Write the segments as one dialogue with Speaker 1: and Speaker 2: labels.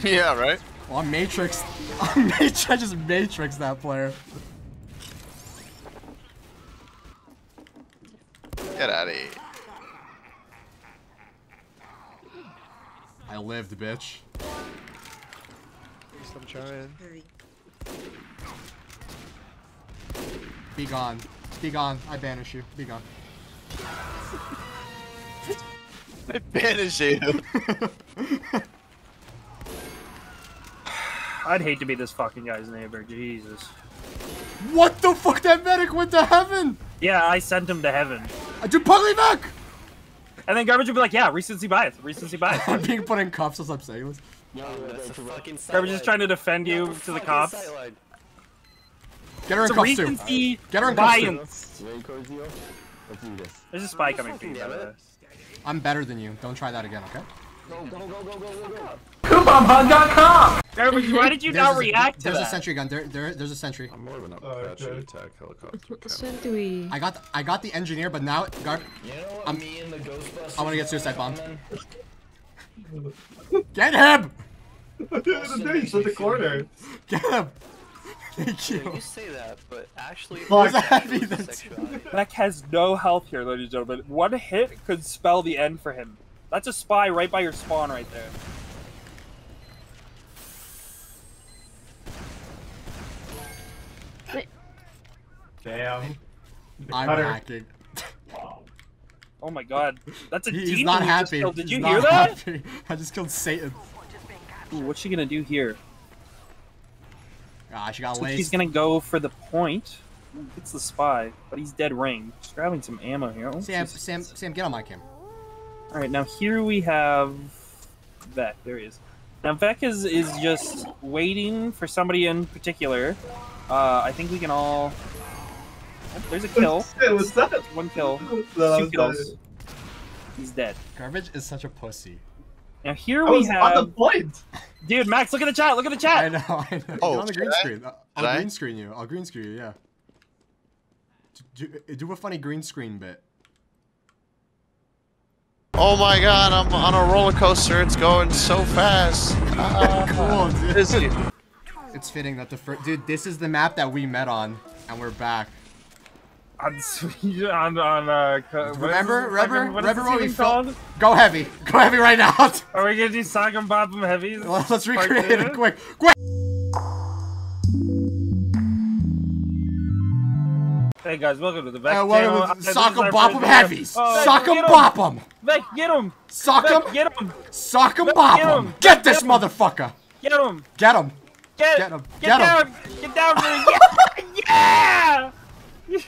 Speaker 1: yeah, right?
Speaker 2: Well, I'm Matrix. I'm Matrix. I just Matrix that player.
Speaker 1: Get out of here.
Speaker 2: I lived, bitch.
Speaker 3: At least I'm trying.
Speaker 2: Be gone. Be gone. I banish you. Be gone.
Speaker 1: They banish you.
Speaker 4: I'd hate to be this fucking guy's neighbor. Jesus.
Speaker 2: What the fuck? That medic went to heaven.
Speaker 4: Yeah, I sent him to heaven.
Speaker 2: I do Pugly back.
Speaker 4: And then garbage would be like, yeah, recency bias, recency bias.
Speaker 2: I'm being put in cuffs as I'm saying this.
Speaker 5: Yo, that's a fucking
Speaker 4: Garbage is trying to defend you to the cops.
Speaker 2: Get her in
Speaker 4: It's a
Speaker 2: cuffs too.
Speaker 4: recency
Speaker 2: Get her in cuffs too.
Speaker 4: bias.
Speaker 5: Ready, Corzio? Let's do this.
Speaker 4: There's a spy coming for you, by the way.
Speaker 2: I'm better than you. Don't try that again, okay?
Speaker 5: Go, go, go, go, go, go, go.
Speaker 4: Garbage, why did you
Speaker 2: There's
Speaker 4: not
Speaker 2: a-
Speaker 4: react to
Speaker 2: There's a sentry gun. There, there, there's a sentry.
Speaker 6: I'm more of an
Speaker 3: Oh,
Speaker 6: Apache
Speaker 3: okay.
Speaker 6: attack helicopter.
Speaker 7: What
Speaker 6: captain.
Speaker 7: percent do we?
Speaker 2: I got, I got the engineer, but now, guard,
Speaker 5: You know what
Speaker 2: I'm-
Speaker 5: me and the Ghostbusters
Speaker 2: I wanna get suicide bomb. get him,
Speaker 3: He's in the corner.
Speaker 2: get him. Thank
Speaker 5: You
Speaker 2: you.
Speaker 5: say that, but actually,
Speaker 2: Fuck.
Speaker 5: there's
Speaker 2: Heavy,
Speaker 5: actual
Speaker 2: that's-
Speaker 5: sexuality.
Speaker 4: Vec has no health here, ladies and gentlemen. One hit could spell the end for him. That's a spy right by your spawn right there.
Speaker 3: Damn. The
Speaker 2: I'm
Speaker 3: cutter.
Speaker 2: hacking.
Speaker 4: Oh my god. That's a
Speaker 2: He- He's not happy.
Speaker 4: killed. Did
Speaker 2: He's
Speaker 4: you
Speaker 2: not
Speaker 4: hear that?
Speaker 2: happy. I just killed Satan.
Speaker 4: Ooh, what's she gonna do here?
Speaker 2: Ah, she got
Speaker 4: So she's
Speaker 2: laced.
Speaker 4: gonna go for the point. It's the spy, but he's dead range. Just grabbing some ammo here. Oh,
Speaker 2: Sam,
Speaker 4: Jesus.
Speaker 2: Sam, Sam, get on my cam.
Speaker 4: All right, now here we have Vec. There he is. Now Vec is is just waiting for somebody in particular. Uh, I think we can all. Oh, there's a kill.
Speaker 3: Shit, what's that?
Speaker 4: One kill.
Speaker 3: No,
Speaker 4: Two kills.
Speaker 3: was-
Speaker 4: He's dead.
Speaker 2: Garbage is such a pussy.
Speaker 4: Now here
Speaker 3: I
Speaker 4: we
Speaker 3: was on the point.
Speaker 4: Dude, Max, look at the chat. Look at the chat.
Speaker 2: I
Speaker 4: chat.
Speaker 2: know, I know.
Speaker 1: Oh,
Speaker 2: Get on the green
Speaker 1: I?
Speaker 2: screen. Uh, I'll
Speaker 1: Should I?
Speaker 2: green screen you. I'll green screen you. Yeah. Do, do, do a funny green screen bit.
Speaker 1: Oh my god, I'm on a roller coaster. It's going so fast.
Speaker 2: Cool, dude. It's fitting that the first dude. This is the map that we met on, and we're back.
Speaker 4: On on on uh. co- what
Speaker 2: Remember, remember,
Speaker 4: what
Speaker 2: remember what we
Speaker 4: called?
Speaker 2: Go heavy. Go heavy right now.
Speaker 4: Are we gonna do Sock and Bop 'em heavies?
Speaker 2: Let's recreate it quick. Quick.
Speaker 4: Hey guys, welcome to the Vec
Speaker 2: Uh,
Speaker 4: channel.
Speaker 2: what,
Speaker 4: Uh, this
Speaker 2: sock
Speaker 4: is
Speaker 2: 'em,
Speaker 4: our
Speaker 2: bop
Speaker 4: first
Speaker 2: 'em
Speaker 4: video.
Speaker 2: heavies.
Speaker 4: Oh,
Speaker 2: Sock 'em,
Speaker 4: get 'em.
Speaker 2: bop 'em.
Speaker 4: Vec, get him!
Speaker 2: Sock 'em.
Speaker 4: Vec, get him!
Speaker 2: Sock 'em,
Speaker 4: Vec,
Speaker 2: bop
Speaker 4: get
Speaker 2: 'em.
Speaker 4: 'em.
Speaker 2: Get this motherfucker.
Speaker 4: Get him!
Speaker 2: Get him.
Speaker 4: Get,
Speaker 2: Get 'em.
Speaker 4: Get, down! Get down! Yeah! yeah!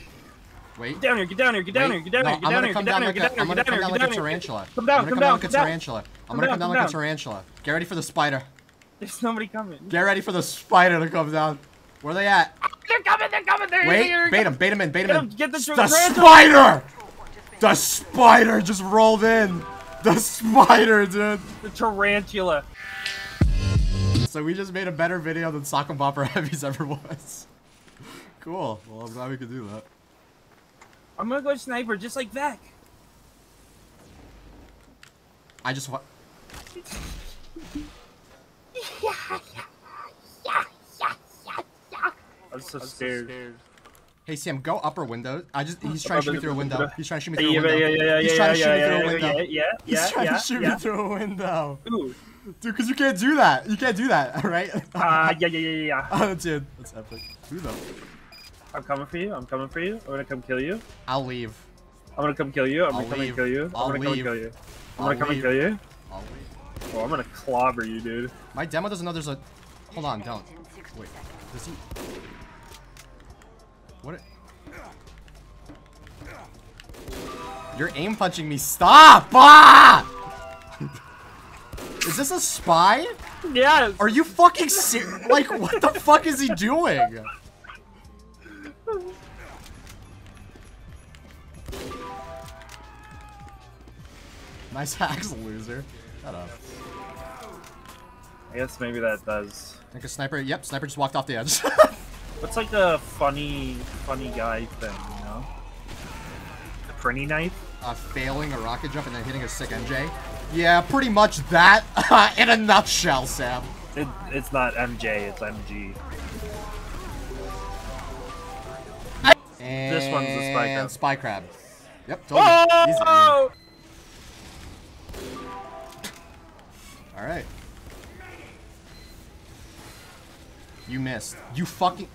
Speaker 2: Wait.
Speaker 4: Get down here! Get down here! Get down
Speaker 2: Wait.
Speaker 4: here! Get down
Speaker 2: No,
Speaker 4: here! Get down
Speaker 2: gonna
Speaker 4: here!
Speaker 2: come
Speaker 4: Get down
Speaker 2: down
Speaker 4: here!
Speaker 2: like
Speaker 4: Get
Speaker 2: a,
Speaker 4: down here! Get
Speaker 2: come
Speaker 4: down here! Get down here!
Speaker 2: tarantula.
Speaker 4: Come down,
Speaker 2: I'm gonna
Speaker 4: come down,
Speaker 2: like a
Speaker 4: come down.
Speaker 2: tarantula. I'm gonna come down like a tarantula. Get ready for the spider.
Speaker 4: There's nobody coming.
Speaker 2: Get ready for the spider to come down. Where are they at?
Speaker 4: They're coming! They're coming! They're
Speaker 2: Wait,
Speaker 4: here!
Speaker 2: bait him, bait him in, bait him in.
Speaker 4: Get the,
Speaker 2: The spider! The spider just rolled in. The spider, dude.
Speaker 4: The tarantula.
Speaker 2: So we just made a better video than Sock and Bopper Heavies ever was. Cool. Well, I'm glad we could do that.
Speaker 4: I'm gonna go sniper just like Vec.
Speaker 2: I just wa-
Speaker 4: I'm so scared.
Speaker 2: Hey Sam, go upper window. I just he's trying to shoot me through a window. He's trying to shoot me through a
Speaker 4: Yeah,
Speaker 2: window.
Speaker 4: yeah, yeah, yeah,
Speaker 2: He's
Speaker 4: yeah,
Speaker 2: trying to
Speaker 4: yeah,
Speaker 2: shoot me
Speaker 4: yeah,
Speaker 2: through a
Speaker 4: yeah,
Speaker 2: window.
Speaker 4: Yeah, yeah,
Speaker 2: He's trying to shoot me through a window.
Speaker 4: Ooh.
Speaker 2: Dude, because you can't do that. You can't do that, alright?
Speaker 4: Uh, yeah, yeah, yeah, yeah, yeah.
Speaker 2: oh, dude, that's epic. Do though.
Speaker 4: I'm coming for you. I'm coming for you. I'm gonna come kill you.
Speaker 2: I'll leave.
Speaker 4: I'm gonna come kill you. I'm gonna
Speaker 2: I'll
Speaker 4: come
Speaker 2: leave.
Speaker 4: and kill you. I'm
Speaker 2: I'll
Speaker 4: gonna come and
Speaker 2: leave.
Speaker 4: kill you. I'm
Speaker 2: I'll
Speaker 4: gonna come and kill you.
Speaker 2: I'll leave.
Speaker 4: Oh, I'm gonna clobber you, dude.
Speaker 2: My demo doesn't know there's a. Hold on, don't. Wait. Does he? What? You're aim punching me. Stop! Ah! Is this a spy?
Speaker 4: Yes.
Speaker 2: Are you fucking serious? Like, what the fuck is he doing? Nice hacks, loser. Shut up.
Speaker 4: I guess maybe that does.
Speaker 2: Like a sniper. Yep, sniper just walked off the edge.
Speaker 4: What's like the funny, funny guy thing, you know? Prinny knife.
Speaker 2: uh, failing a rocket jump and then hitting a sick MJ. Yeah, pretty much that in a nutshell, Sam.
Speaker 4: It, it's not MJ, it's MG. This one's the spy crab.
Speaker 2: Spy crab. Yep. Easy.
Speaker 4: Oh!
Speaker 2: All right. You missed. You fucking.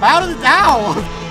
Speaker 2: Bow to the Dow!